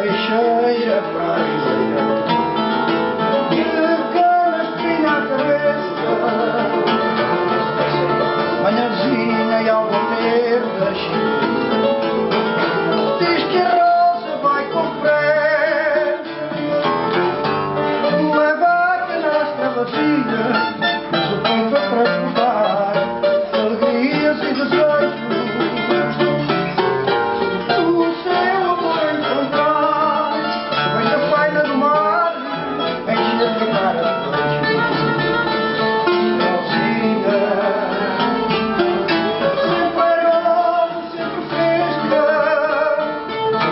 peixeira praia Que cana espinha a cabeça Manhãzinha e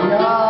Hallelujah.